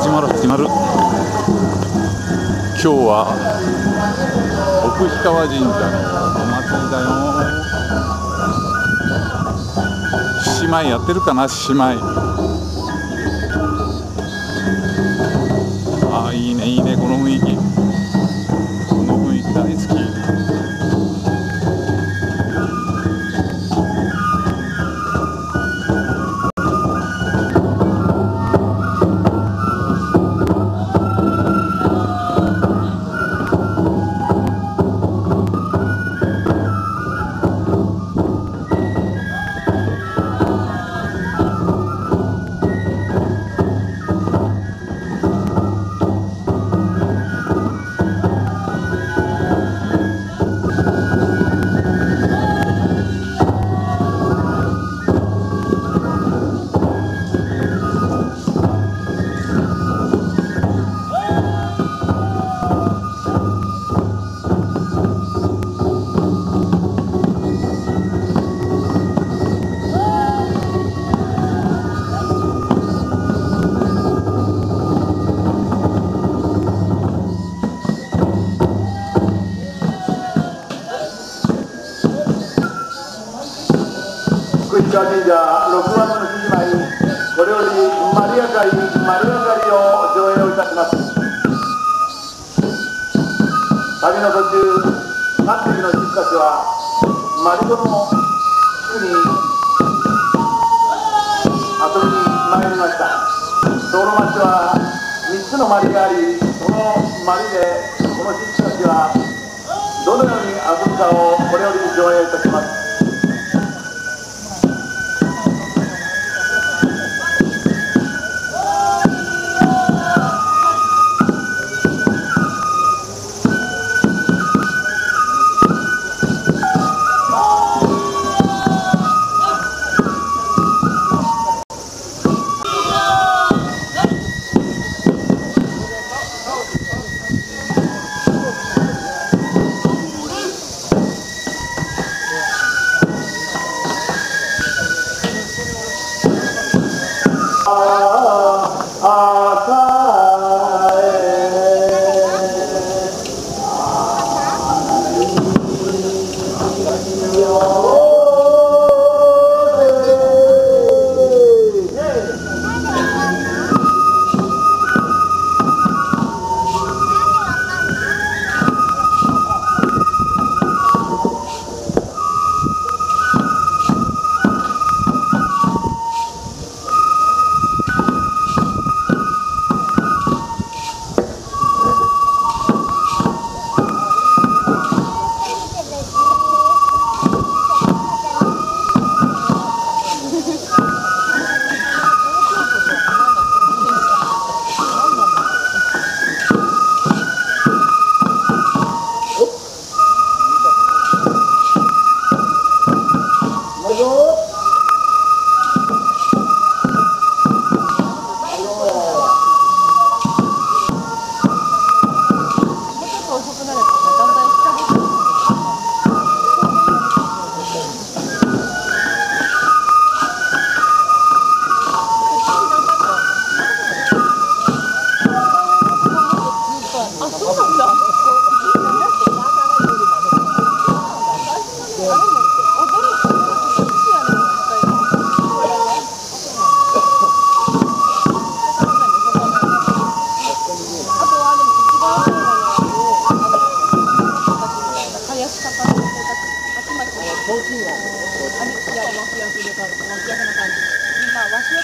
始まる今日は奥氷川神社のお祭りだよ。獅子舞やってるかな獅子舞ああいいねいいねこの雰囲気。福井川神社6番目の獅子舞これより丸明かり丸明かりを上映をいたします。旅の途中3匹の獅子たちはマリコの地区に遊びに参りました。その町は3つの町がありその町でこの獅子たちはどのように遊ぶかをこれより上映いたします。あれ、いや、脇役でか、脇役な感じ。今、和紙を